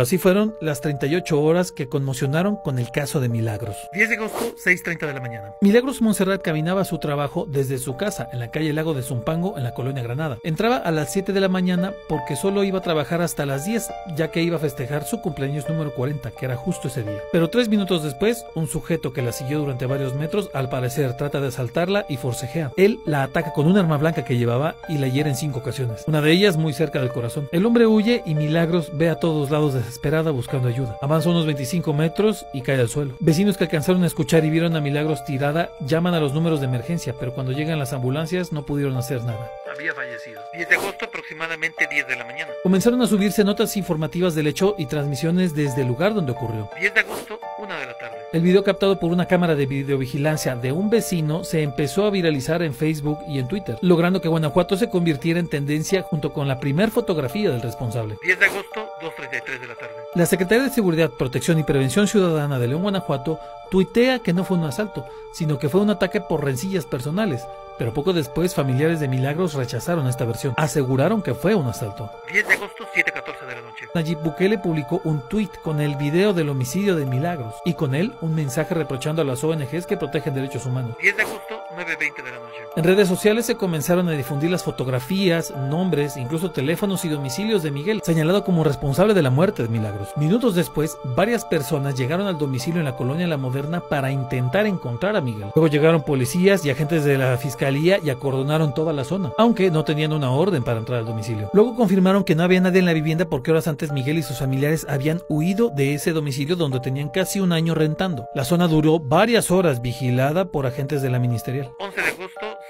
Así fueron las 38 horas que conmocionaron con el caso de Milagros. 10 de agosto, 6.30 de la mañana. Milagros Monserrat caminaba a su trabajo desde su casa en la calle Lago de Zumpango en la colonia Granada. Entraba a las 7 de la mañana porque solo iba a trabajar hasta las 10 ya que iba a festejar su cumpleaños número 40 que era justo ese día. Pero tres minutos después, un sujeto que la siguió durante varios metros al parecer trata de asaltarla y forcejea. Él la ataca con un arma blanca que llevaba y la hiere en cinco ocasiones, una de ellas muy cerca del corazón. El hombre huye y Milagros ve a todos lados desesperada buscando ayuda. Avanza unos 25 metros y cae al suelo. Vecinos que alcanzaron a escuchar y vieron a Milagros tirada llaman a los números de emergencia, pero cuando llegan las ambulancias no pudieron hacer nada. Había fallecido. 10 de agosto aproximadamente 10 de la mañana. Comenzaron a subirse notas informativas del hecho y transmisiones desde el lugar donde ocurrió. 10 de agosto, 1 de la tarde. El video captado por una cámara de videovigilancia de un vecino se empezó a viralizar en Facebook y en Twitter, logrando que Guanajuato se convirtiera en tendencia junto con la primer fotografía del responsable. 10 de agosto, 2.33 de la tarde. La Secretaría de Seguridad, Protección y Prevención Ciudadana de León, Guanajuato, tuitea que no fue un asalto, sino que fue un ataque por rencillas personales. Pero poco después, familiares de Milagros rechazaron esta versión. Aseguraron que fue un asalto. 10 de agosto, 7.14 de la noche. Nayib Bukele publicó un tuit con el video del homicidio de Milagros y con él un mensaje reprochando a las ONGs que protegen derechos humanos. 10 de agosto, 9.20 de la noche. En redes sociales se comenzaron a difundir las fotografías, nombres, incluso teléfonos y domicilios de Miguel, señalado como responsable de la muerte de Milagros. Minutos después, varias personas llegaron al domicilio en la colonia La Moderna para intentar encontrar a Miguel. Luego llegaron policías y agentes de la fiscalía y acordonaron toda la zona, aunque no tenían una orden para entrar al domicilio. Luego confirmaron que no había nadie en la vivienda porque horas antes Miguel y sus familiares habían huido de ese domicilio donde tenían casi un año rentando. La zona duró varias horas vigilada por agentes de la ministerial. 11 de agosto,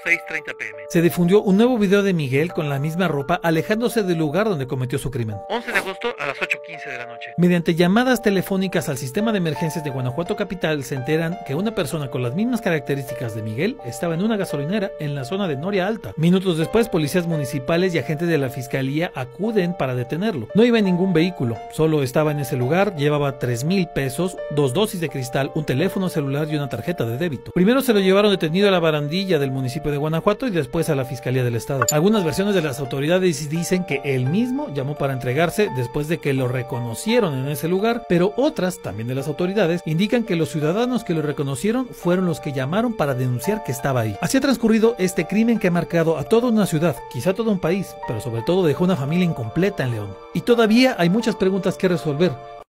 6.30 pm. Se difundió un nuevo video de Miguel con la misma ropa alejándose del lugar donde cometió su crimen. 11 de agosto a las 8.15 de la noche. Mediante llamadas telefónicas al sistema de emergencias de Guanajuato Capital se enteran que una persona con las mismas características de Miguel estaba en una gasolinera en la zona de Noria Alta. Minutos después, policías municipales y agentes de la fiscalía acuden para detenerlo. No iba en ningún vehículo, solo estaba en ese lugar, llevaba 3 mil pesos, dos dosis de cristal, un teléfono celular y una tarjeta de débito. Primero se lo llevaron detenido a la barandilla del municipio de Guanajuato y después a la fiscalía del estado. Algunas versiones de las autoridades dicen que él mismo llamó para entregarse después de que lo reconocieron en ese lugar, pero otras, también de las autoridades, indican que los ciudadanos que lo reconocieron fueron los que llamaron para denunciar que estaba ahí. Así ha transcurrido este crimen que ha marcado a toda una ciudad, quizá todo un país, pero sobre todo dejó una familia incompleta en León. Y todavía hay muchas preguntas que resolver,